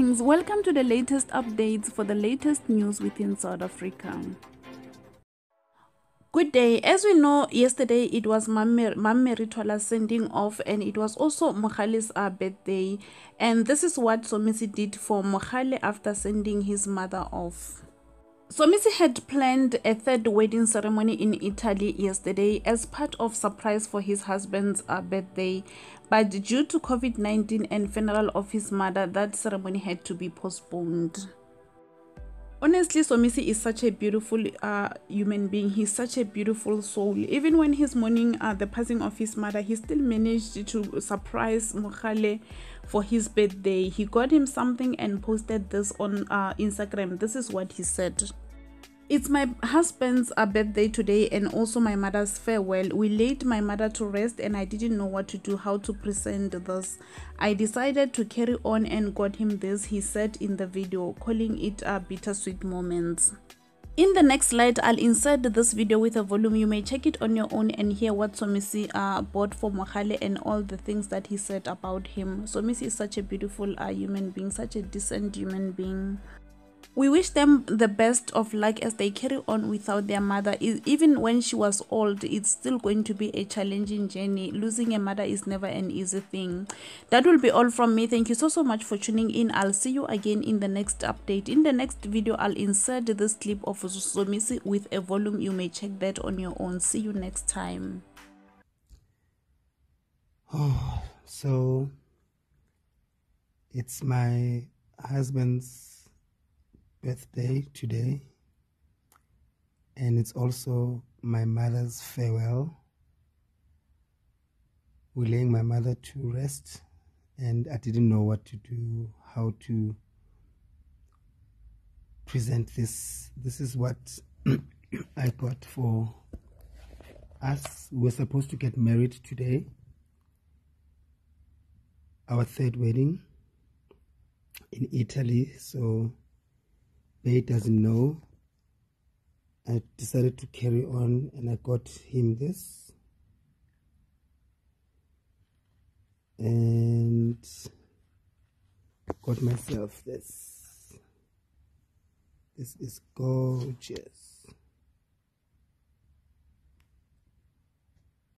Greetings, welcome to the latest updates for the latest news within South Africa. Good day. As we know, yesterday it was Mam Mary Twala's sending off and it was also Mohale's uh, birthday. And this is what Somizi did for Mohale after sending his mother off. Somizi had planned a third wedding ceremony in Italy yesterday as part of surprise for his husband's uh, birthday, but due to COVID-19 and funeral of his mother, that ceremony had to be postponed. Honestly, Somizi is such a beautiful uh, human being. He's such a beautiful soul. Even when he's mourning uh, the passing of his mother, he still managed to surprise Mohale for his birthday. He got him something and posted this on uh, Instagram. This is what he said. It's my husband's uh, birthday today and also my mother's farewell. We laid my mother to rest and I didn't know what to do, how to present this. I decided to carry on and got him this, he said in the video, calling it a bittersweet moments. In the next slide, I'll insert this video with a volume. You may check it on your own and hear what Somizi uh, bought for Mohale and all the things that he said about him. Somizi is such a beautiful uh, human being, such a decent human being. We wish them the best of luck as they carry on without their mother. Even when she was old, it's still going to be a challenging journey. Losing a mother is never an easy thing. That will be all from me. Thank you so, so much for tuning in. I'll see you again in the next update. In the next video, I'll insert this clip of Somizi with a volume. You may check that on your own. See you next time. So it's my husband's birthday today, and it's also my mother's farewell. We're laying my mother to rest, and I didn't know what to do, how to present this. This is what I got for us. We're supposed to get married today, our third wedding in Italy. So Bay doesn't know. I decided to carry on and I got him this. And got myself this. This is gorgeous.